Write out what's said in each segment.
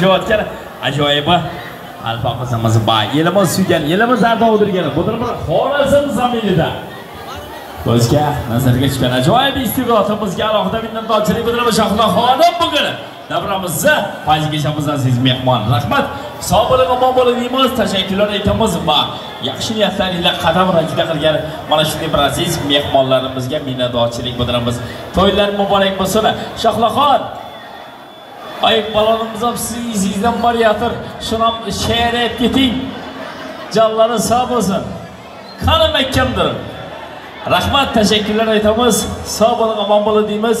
tashakkurlar ajoyib bugun davramizga bayt ajoyibi alfa qizimiz ba suygan elimiz arda o'tirgan. Xorazm zaminida. Ko'zga nazarga tushgan ajoyib iste'dodimizga alohida minnatdorchilik bildiramiz shohlar xonim bugun davramizni fayz aziz mehmon. Rahmat. Sog' bo'ling omon bo'ling deymiz. Tashakkurlar aytamiz va yaxshi niyatlaringlar qadam rakida qilgan mana shunday bir aziz mehmonlarimizga minnatdorchilik bildiramiz. To'ylar muborak bo'lsin. Shohlaxon ay balonimiz ham sizning izingizdan borayotir shuni ham she'r aytib keting jonlari sog' bo'lsin qani makkamdir rahmat tashakkurlar aytamiz sog' bo'ling omon bo'ling deymiz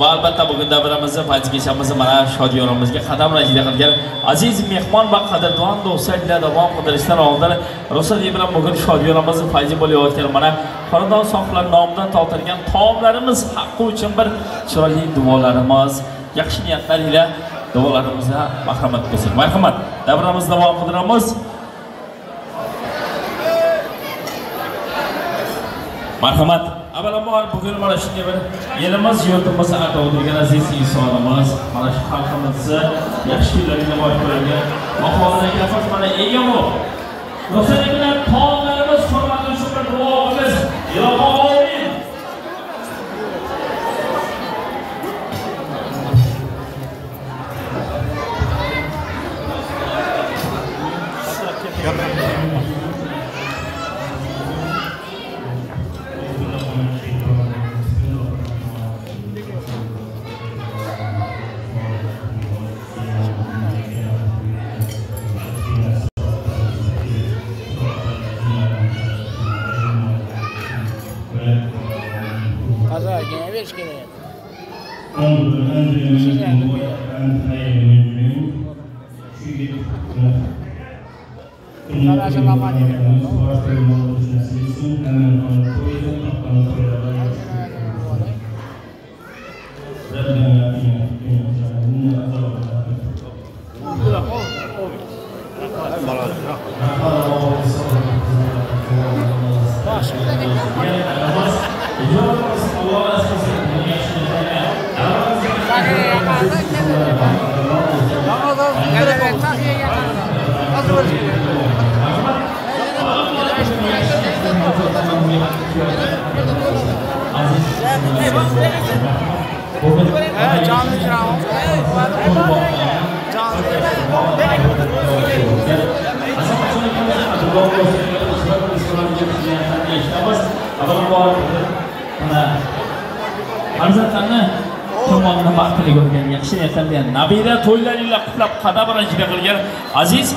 va albatta bugun davramizni fayz kechamizni mana shodiyorimizga qadam rajida qilgan aziz mehmon va qadrdon do'stlar davom qidirishdan oldin ruxsat bilan bugun shodiyorimizni fayzi bo'layotgan mana xonadon sohiblar nomidan tortilgan taomlarimiz haqqi uchun bir chiroyli duolarimiz yaxshi niyatlar ila duolarimizga marhamat bo'lsin marhamat davramizni davom qildiramiz. Marhamat. Avvalambor bugun mana shunday bir elimiz yurtimiz ato o'tirgan aziz insonimiz. Mana shu xalqimizni yaxshi kunlarga boy ko'rgan. Vafodagi asos mana egamu ruxsat مشكله Kalau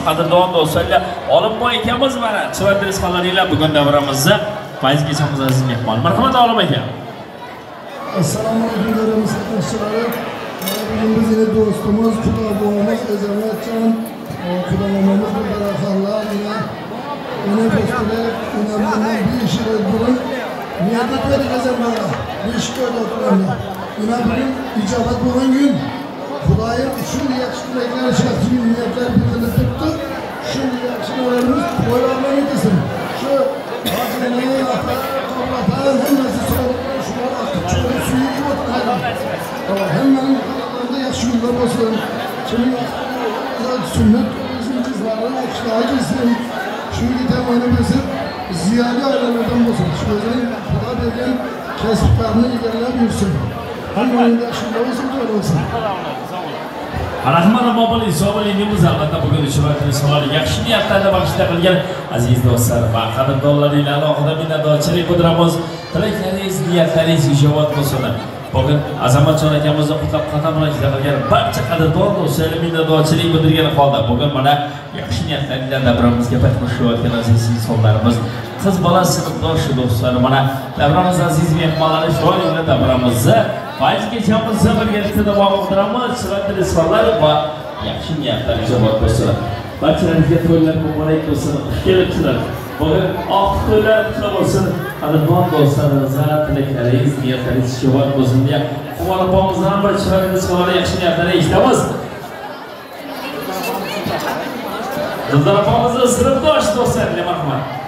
aziz qadrdon do'stlar olimboy akamiz mana chiroyli rizqlaringlar bugun davramizni fayz kechamiz aziz mehmon marhamat olim aka Assalomu alaykum deymiz qatnashchilari. Bugun bizni do'stimiz, xudo bobomiz Ezamatjon, e, xudo bobomiz bir do'stlar, yine bundan besh yil burun niyat ko'rdik Ezamatga. 5 yil o'tgandi. Yine bugun ijobat bo'lgan kun. Bayım şu yakışıklı ekler şahsı milletler birbirini tuttu. Şu yakışıklarımız boylanmayı desin. Şu hazineyi atar, kablatan hemmesi soğuklar şunlar attı. Çoğu suyu gibi tutmayın. Ama hemen kanallarında yakışıklılar olsun. Şimdi sünnet bizim kızlarla yakışıklığa girsin. Şimdi temanımızı ziyade ailelerden olsun. Şu özel kadar verilen kesbiklerini ilerler yürüsün. Hangi oyunda şimdi olsun. Rahmat mobil isobaligimiz albatta bugun ishtirokini sog'lik yaxshi niyatlarni baxshida qilgan aziz do'stlar va qadrdonlaringlar alohida minnatdorchilik bildiramiz tilaklaringiz niyatlaringiz ijobat bo'lsin. Bugun azamatjon akamizni qutlab qadam bilan qilgan barcha qadrdon do'stlarga minnatdorchilik bildirgan holda bugun mana yaxshi niyatlar bilan davramizga qo'shayotgan aziz insonlarimiz qiz bola sinfdosh do'stlar mana davramiz aziz mehmonlari bilan davramizni fayz kechamizni birgalikda davom ettiramiz chiroyli rizqlar va yaxshi niyatlar ijobat bo'lsin barchalaringizga to'ylar muborak bo'lsin xush kelibsizlar bugun oq to'ylar qutlab bo'lsin qadrdon do'stlarimizga tilaklaringiz niyatlaringiz ijobat bo'lsin deya quvonib opamizdan ham bir chiroyli rizqlar yaxshi niyatlarni eshitamiz Dildor opamizni sinfdosh do'stlarga marhamat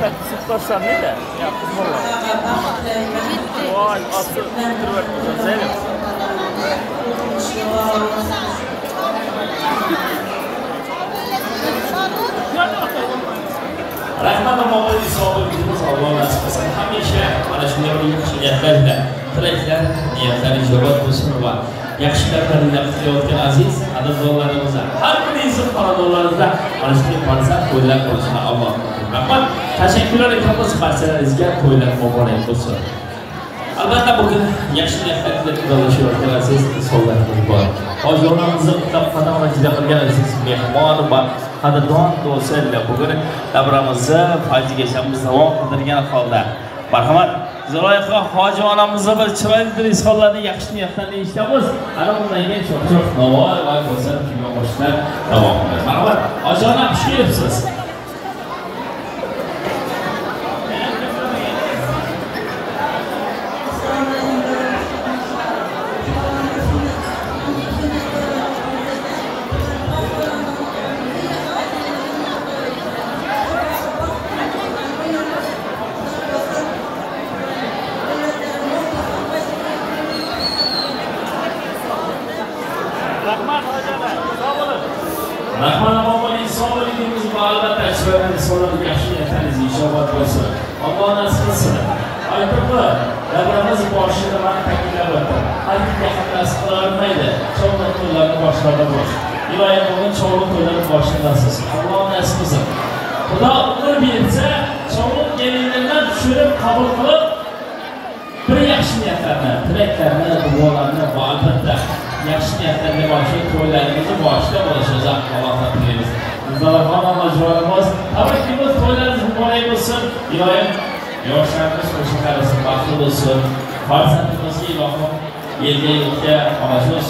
demek sıklaşan ne de? Ya kız valla. Vay asıl tutturuver. Zeynep. rahmat mobil sog'ligimiz alloh nasib qilsin hamisha mana shunday bir yaxshi niyatlar bilan tilaklar niyatlar ijobat bo'lsin va yaxshi gaplarni qilayotgan aziz qadrdonlarimiz har biringizni xonadonlaringizda mana shunday farzand to'ylar bo'lishini alloh rahmat tashakkurlar aytamiz barchalaringizga to'ylar muborak bo'lsin. Albatta bugun yaxshi niyatlar bilan qudalashayotgan aziz insonlarimiz bor. Hozir onamizni qutlab qadam juda qilgan aziz mehmon va qadrdon do'stlar bugun davramizni fayzi kechamiz davom qildirgan holda. Marhamat. Ziloyqa hoji onamizni bir chiroyli risolalarni yaxshi niyatlarni eshitamiz. Ana undan keyin cho'q navoiy va go'zal kuyov qo'shiqlar davom qiladi. Marhamat. Hoji onam xush kelibsiz.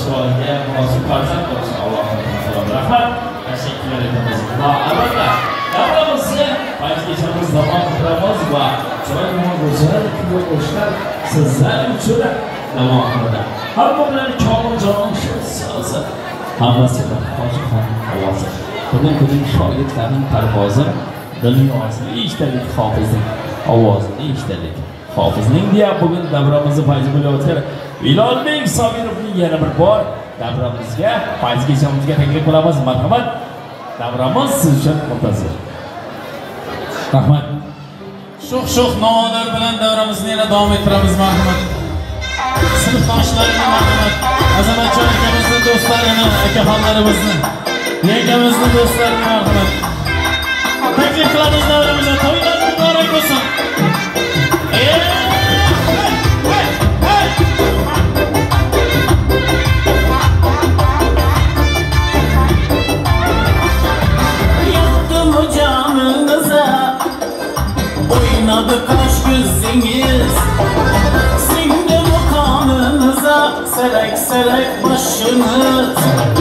Mana shu suoliga munosib farzand bo'lsin allohdan rahmat tashakkurlar etamiz va albatta davramizni fayz kechamiz davom ettiramiz va chiroyli go'zal kuyov qo'shiqlar sizlar uchun davom qiladi hammalar komiljonim shu so'zi hammasida hojixon ovozi kunim kunim shogirdlarning parvozi dunyosini eshitdik hofizning ovozini eshitdik hofizning deya bugun davramizni fayzi bo'layotgan ilolbek sobirovning yana bir bor davramizga fayz kechamizga taklif qilamiz. Marhamat. Davramiz siz uchun muntazir. Rahmat. Sho'x sho'x navolar bilan davramizni yana davom ettiramiz. Marhamat. Sinfdoshlarimni marhamat. Azamatjon akamizni do'stlarini akaxonlarimizni yangamizni do'stlarini marhamat. Taklif qilamiz davramizda to'ylar muborak bo'lsin. başını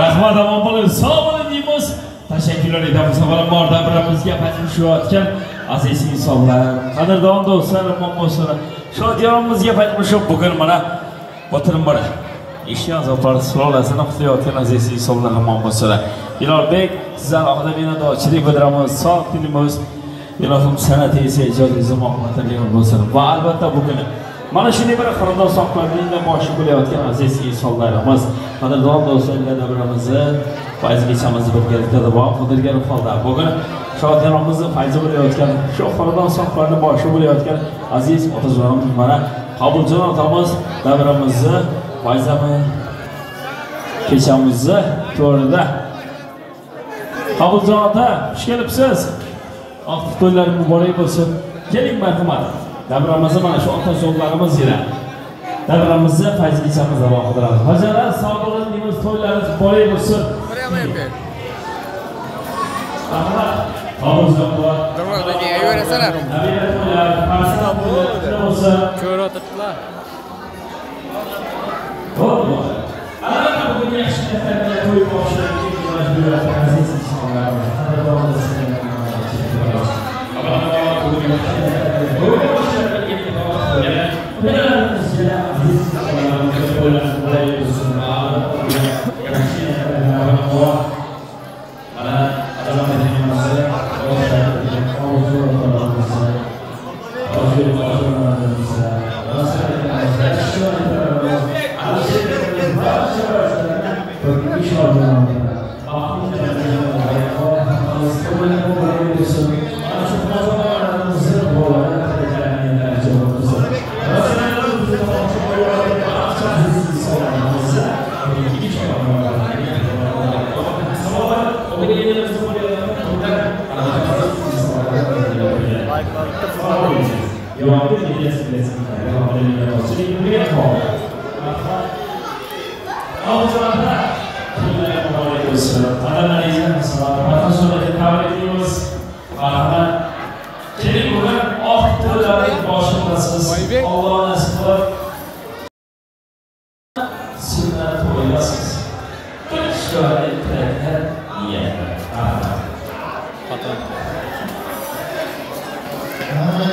Rahmat omon bo'ling, sog' bo'ling deymiz. Tashakkurlar etamiz avvalambor davramizga paytmushayotgan aziz insonlar, qadrdon do'stlar, mo'minlar. Shodiyonimizga paytmushib bugun mana Botirimbar ishyon zopar sulolasini qutlayotgan aziz insonlar omon bo'lsalar. Ilorbek, sizlar oqida minnatdorchilik bildiramiz. Sog' tilimiz ilohim san'atingiz ijodingizni muhabbatlarga bo'lsin. Va albatta bugun mana shunday bir qarindosh sohbatning boshi bo'layotgan aziz insonlarimiz qadrdon do'stlar davramizni fayz kechamizni birgalikda davom qildirgan holda bugun shoirimizni fayzi bo'layotgan shu qarindosh sohbatni boshi bo'layotgan aziz otajonimiz mana qabuljon otamiz davramizni fayzami kechamizni to'rida qabuljon ota xush kelibsiz Oqtif to'ylar muborak bo'lsin. Keling marhamat. Davramizni mana shu ota yo'llarimiz ila. Davramizni fayz kechamiz davom qildiramiz. Hajalar sog' bo'ling deymiz, to'ylaringiz muborak bo'lsin. Bo'lsin. Ko'ra o'tiribdilar. Bo'ldi. Ana bugun yaxshi to'y boshlashga majburiyat aziz insonlar. Qadrdonimiz Pero la necesidad de la Ah.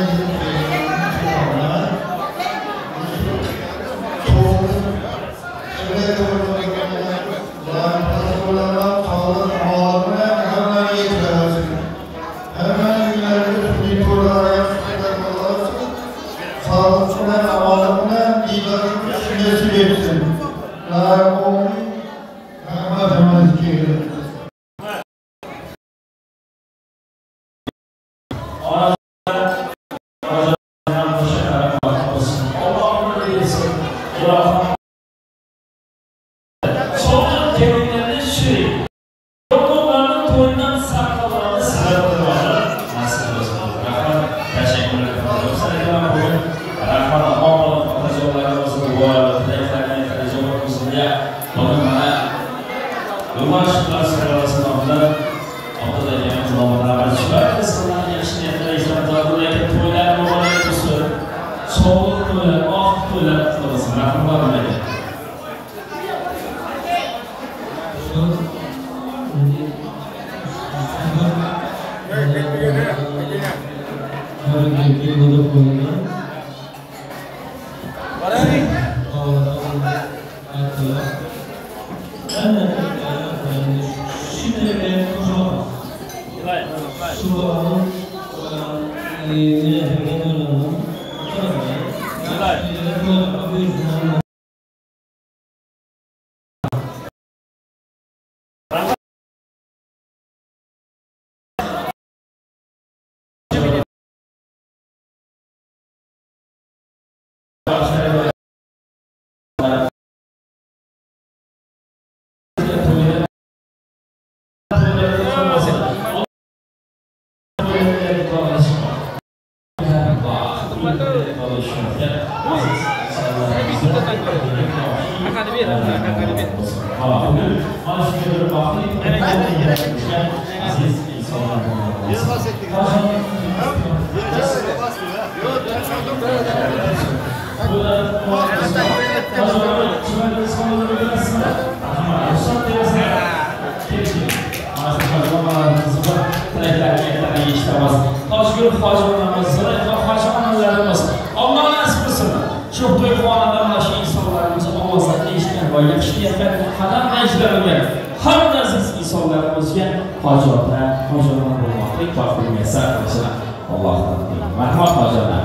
apa sana?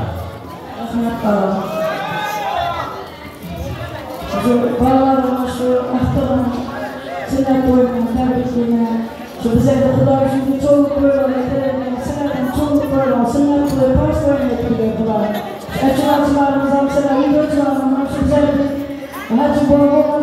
Kenapa? Jual masuk after sana pun tapi punya sebesar berpulang sudah cukup berpulang sana cukup berpulang sana berpulang sana berpulang. Acuan selalu sama sana hidup selama masuk sana. Acuan berpulang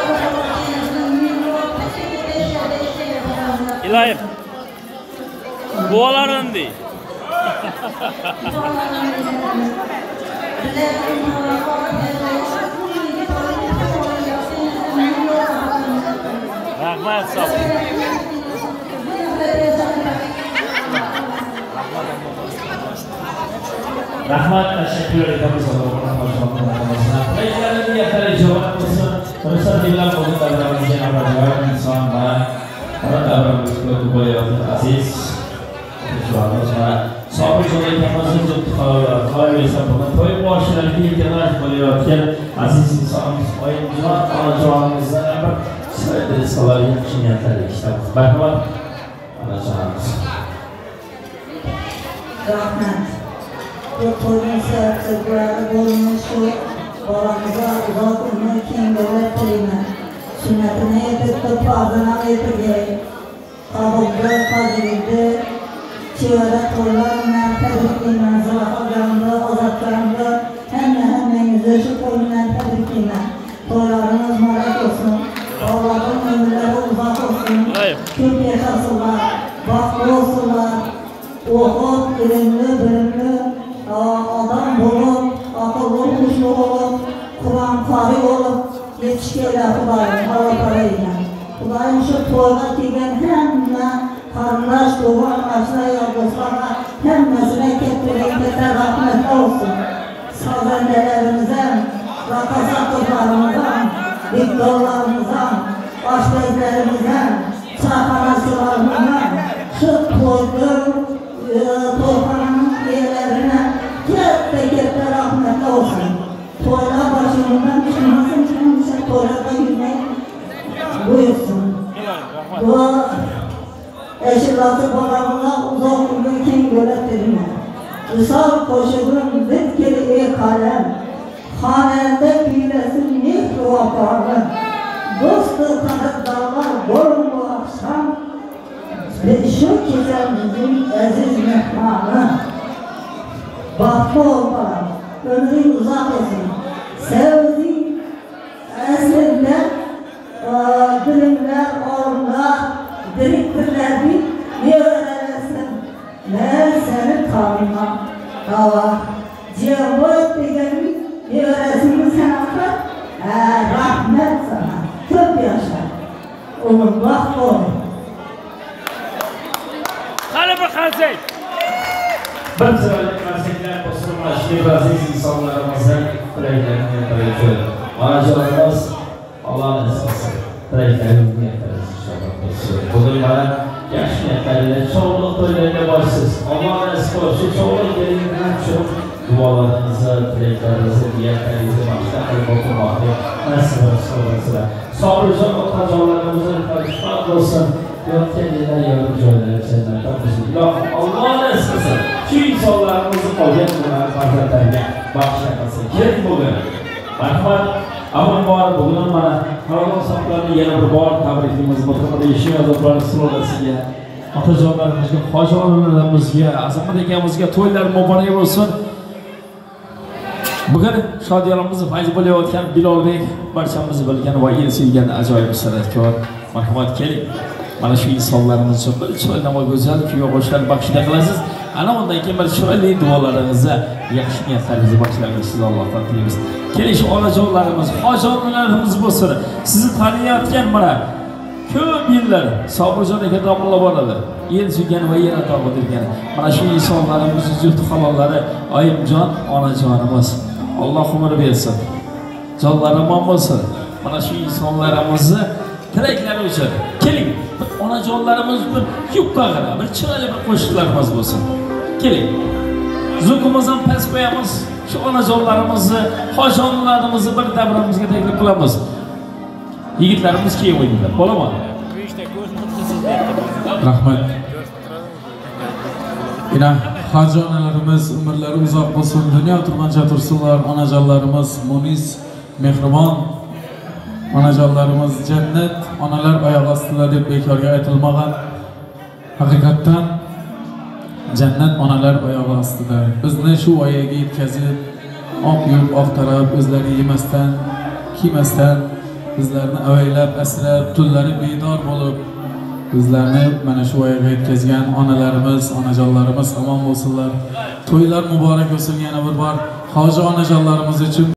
Iloyim. Bolalarım dey. Rahmat sağ ol. rahmat tashakkur etamiz allohga hojatlarimizni yetarli javob bo'lsin ruxsat bilan bugun davramizga navbatlar inson va davramizga bo'layotgan aziz sobir jo'naykamizni qolaversa bugun to'y boshlariga iltimos bo'layotgan aziz insonimiz oyimjon onajonimizdan bir chiroyli rizqlar yaxshi niyatlar eshitamiz marhamat onajonimiz rahmat. To'yning sababchilari bo'lmish shu bolamizga uzoq umr keng davlat tilayman sunnatini aytibdi farzini aytibdi qabulda fazilida chevara qo'llar bilan tabriklayman zalaxogamni ozodgamni hamma hammangizni shu to'y bilan tabriklayman to'ylarimiz muborak bo'lsin Allohim umrlari uzoq bo'lsin ko'p yashasinlar baxtli bo'lsinlar o'qib ilmli bilimli şeyler kulağım, hava parayla. Kulağım şu tuvaleti ben hemme karnaş doğan başına yoldaşlarına hemmesine kettirekkete rahmet olsun. Sazendelerimize, rakasa kızlarımıza, dikdollarımıza, baş bezlerimize, çakarasılarımıza, şu tuvaleti Tolkan'ın üyelerine kette kette rahmet olsun. Tuvalet başımızdan çıkmasın fotoğraflarıyla buyursun. Dua eşilatı bağlamına uzak olurken gölettirme. Rısal koşulun zikri kalem. Hanende bilesin nih duakarlı. Dostu kanıtlarlar bol bu akşam. Ve şu gecemizin aziz mehmanı. Bahtı olma, ömrün uzak olsun. Sevdi Qani bir qarsak. bir chiroyli qarsaklar bo'lsin mana aziz insonlarimizdan tilaklarini aytaylik onajonimiz alloh nasib qilsin tilaklarini aytaylik inshaalloh bo'lsin bugun mana yaxshi niyatlarga sog'liq to'ylarga borsiz alloh nasib qilsin shu sog'liq yeringizni tushirib duolarinizni tilaklarinizni niyatlaringizni boshqa qilib o'qimoqni nasib qilsin sobirjon otajonlarimizni farishmat bo'lsin yotgan yerlar yorug' joylar jannatda bo'lsin ilohim alloh nasib qilsin shu insonlarimizni qolgan farzandlarga bag'ishlab qilsin kerak bo'lgan marhamat avvalambor bugun mana Qarag'on saflarini yana bir bor tabriklaymiz bu haqida yashash azoblarni sulolasiga otajonlarimizga hoji onalarimizga azamat akamizga to'ylar muborak bo'lsin. Bugun shodiyonimiz fayz bo'layotgan bilolbek barchamiz bilgan va el sevgan ajoyib san'atkor marhamat keling. Mana shu insonlarimiz uchun bir chiroyli va go'zal kuy qo'shiqlar baxshida qilasiz ana undan keyin bir chiroyli duolaringizni yaxshi niyatlaringizni boshlaymiz allohdan tilaymiz. Keling shu onajonlarimiz hojonlarimiz bo'lsin. Sizni taniyotgan mana ko'p yillar sobirjon aka domla boradi. El suygan va yer ato qildirgan mana shu insonlarimiz juft halollari oyimjon onajonimiz. Alloh umr bersin. Jonlari omon bo'lsin. Mana shu insonlarimizni tilaklari uchun keling onajonlarimizni onajonlarimiz bir yupqa qilib bir chiroyli bir qo'shiqlarimiz bo'lsin. Keling. Zukimizni ham past qo'yamiz. Shu onajonlarimizni hojonlarimizni bir davramizga taklif qilamiz. Yigitlarimiz keyin o'ynaydi. Bo'ladimi? Rahmat. Yana hoji onalarimiz umrlari uzoq bo'lsin. Dunyo turmancha tursinlar onajonlarimiz munis mehribon. Onajonlarimiz jannat onalar oyoq ostida deb bekorga aytilmagan. Haqiqatdan jannat onalar oyog'i ostida. Bizni shu voyaga yetkazib oq yub oq tarab o'zlari yemasdan kiymasdan bizlarni avaylab asrab tunlari bedor bo'lib bizlarni mana shu voyaga yetkazgan onalarimiz onajonlarimiz omon bo'lsinlar. To'ylar muborak bo'lsin yana bir bor hoji onajonlarimiz uchun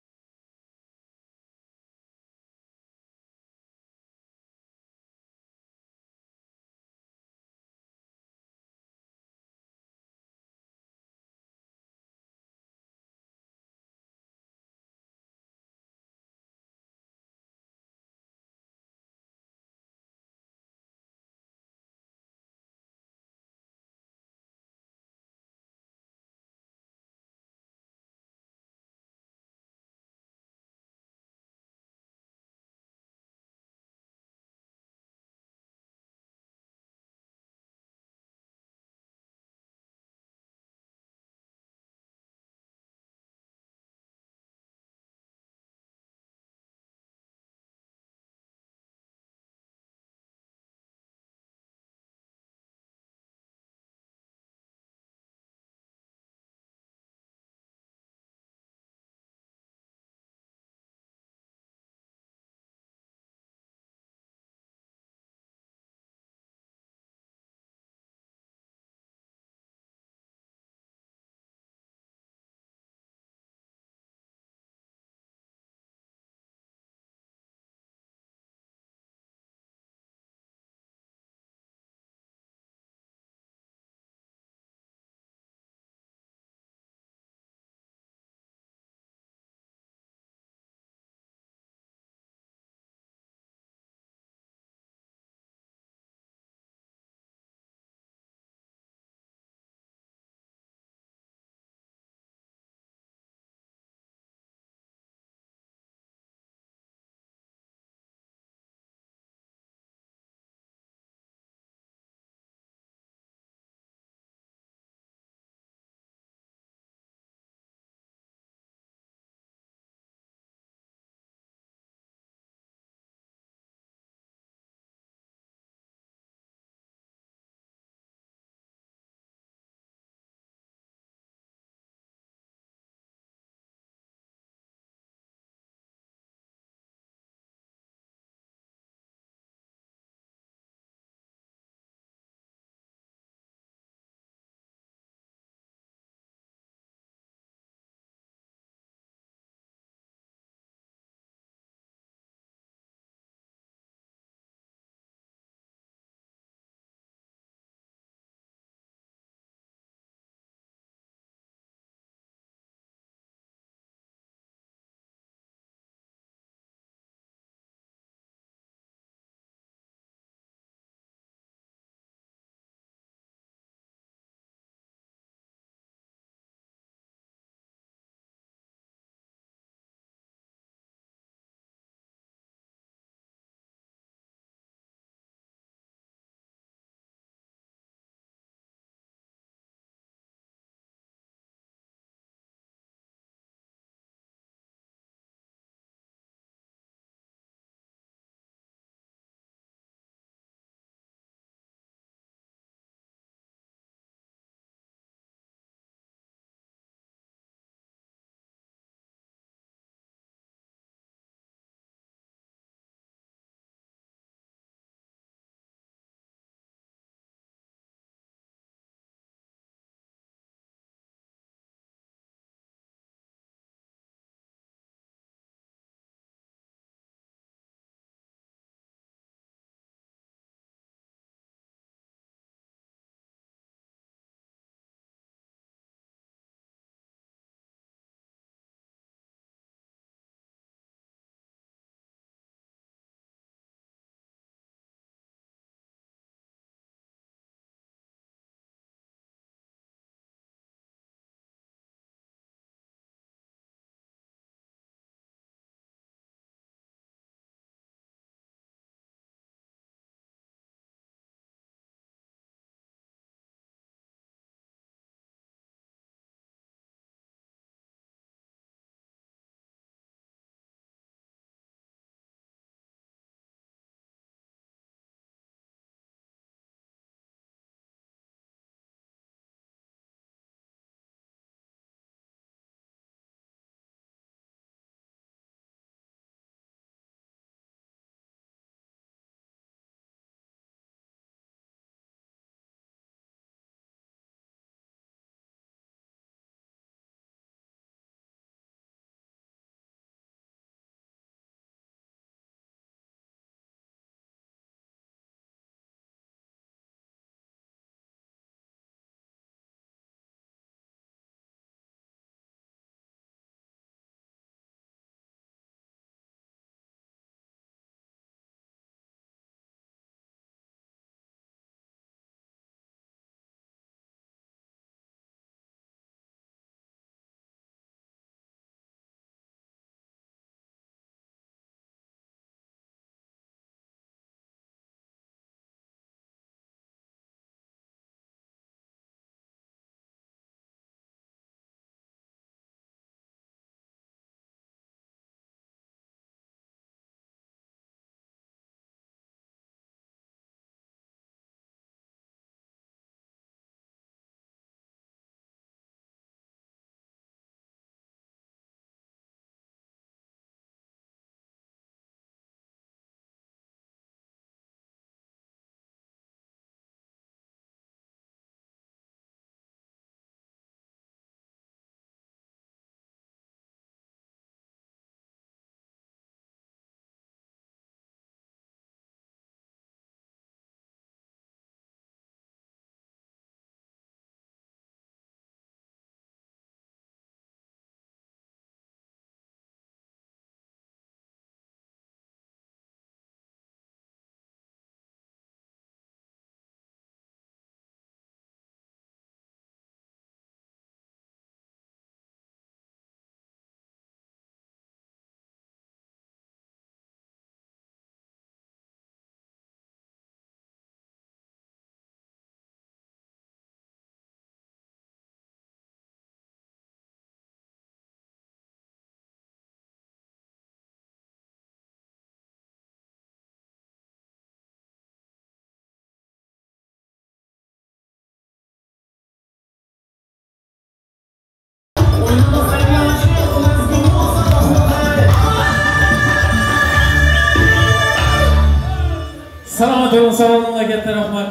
Ақырын сабанын әкетті рахмат.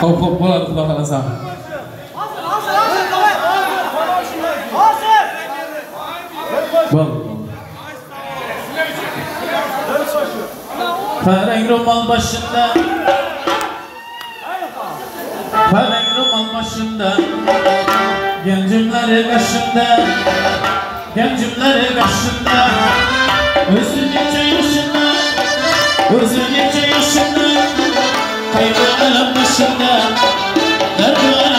Хоп, хоп, болады құда қаласа. Болды. Karayın roman başında Karayın roman başında Gencimleri başında Gencimleri başında Özgürlükçe yaşa Gözü gece yaşında Kaybolan başında. Derman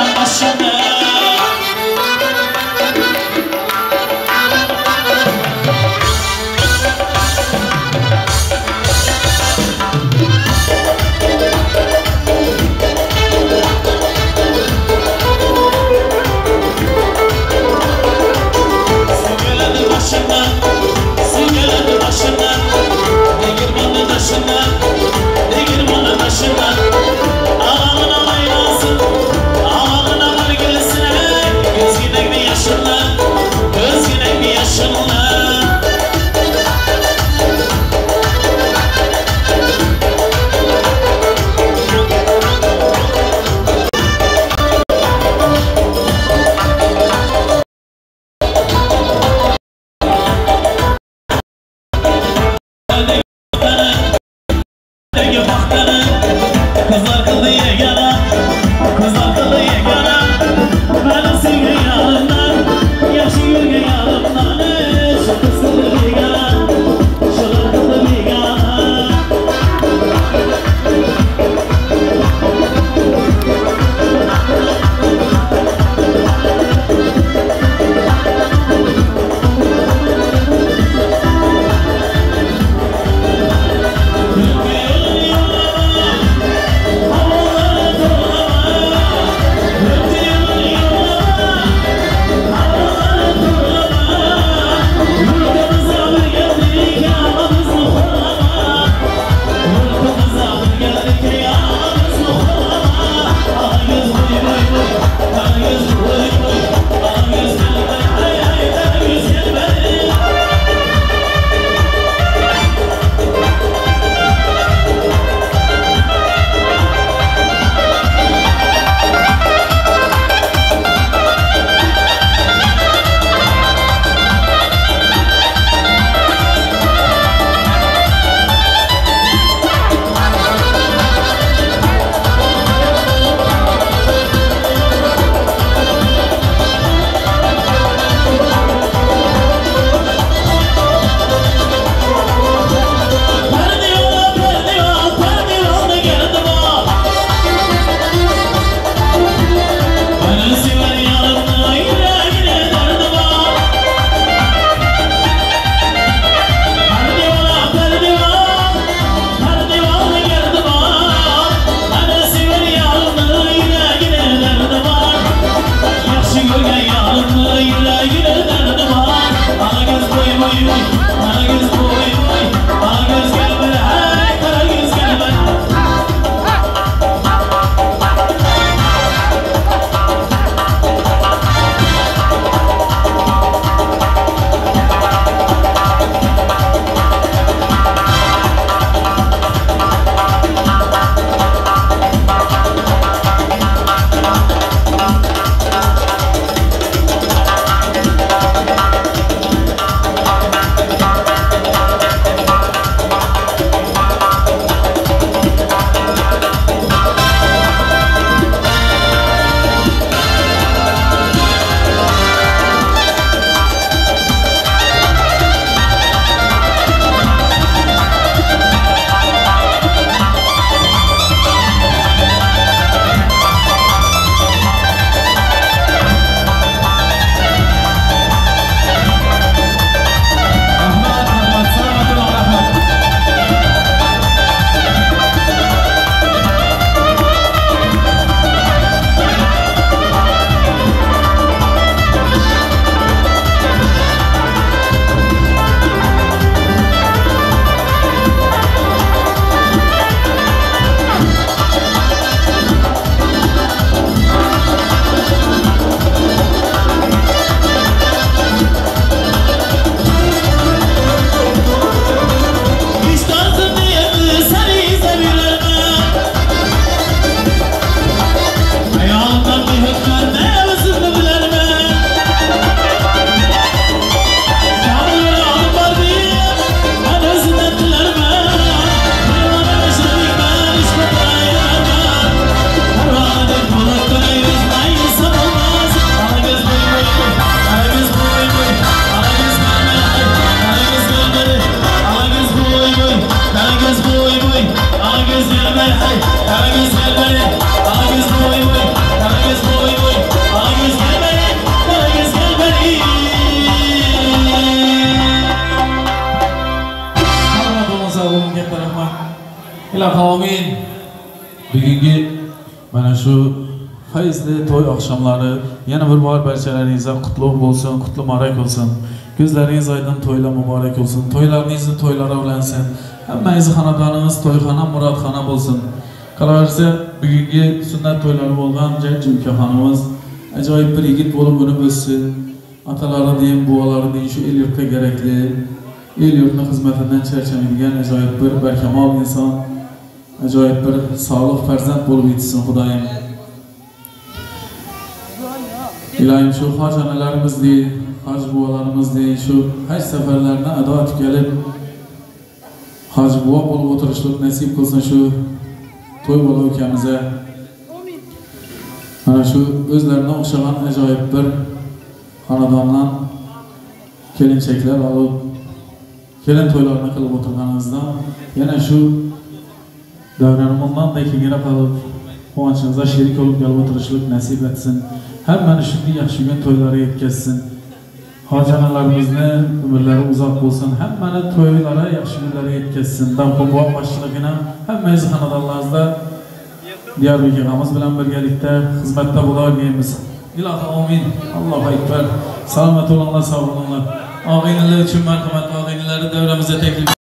qutlug' muborak bo'lsin. Ko'zlaringiz oydin to'ylar muborak bo'lsin. To'ylaringizni to'ylari ulansin hammangizni xonadoningiz to'yxona murodxona bo'lsin. Qolaversa bugungi sunnat to'ylari bo'lgan jajji ukaxonimiz ajoyib bir yigit bo'lib unib o'ssin otalari deyin buvalari deyin shu el yurtga kerakli el yurtni xizmatidan charchamaydigan ajoyib bir barkamol inson ajoyib bir solih farzand bo'lib yetishsin xudoyim. Ilohim shu hoj onalarimizdek hoj buvalarimizdek shu haj safarlarini ado etib hoj buva bo'lib o'tirishlik nasib qilsin shu to'y bola ukamizga mana shu o'zlariga o'xshagan ajoyib bir xonadondan kelinchaklar olib kelin to'ylarini qilib o'tirganimizdan yana shu davrani mo'mandek kengra qilib quvonchimizga sherik bo'lib kelib o'tirishlik nasib etsin. Hammani shunday yaxshi kun to'ylari yetkazsin hojonalarimizni umrlari uzoq bo'lsin hammani to'ylari yaxshi kunlarga yetkazsin. Damqo'rboq boshchiligini hammangiz xonadonlaringizda diyorbek og'amiz bilan birgalikda xizmatda bo'lolmaymiz. Ilohi omin. Allohu akbar. Salomat bo'linglar sog' bo'linglar. Og'aynilar uchun marhamat. Og'aynilari davramizga taklif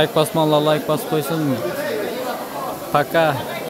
Лайк басмаңlar, лайк басып қойсын. Пока.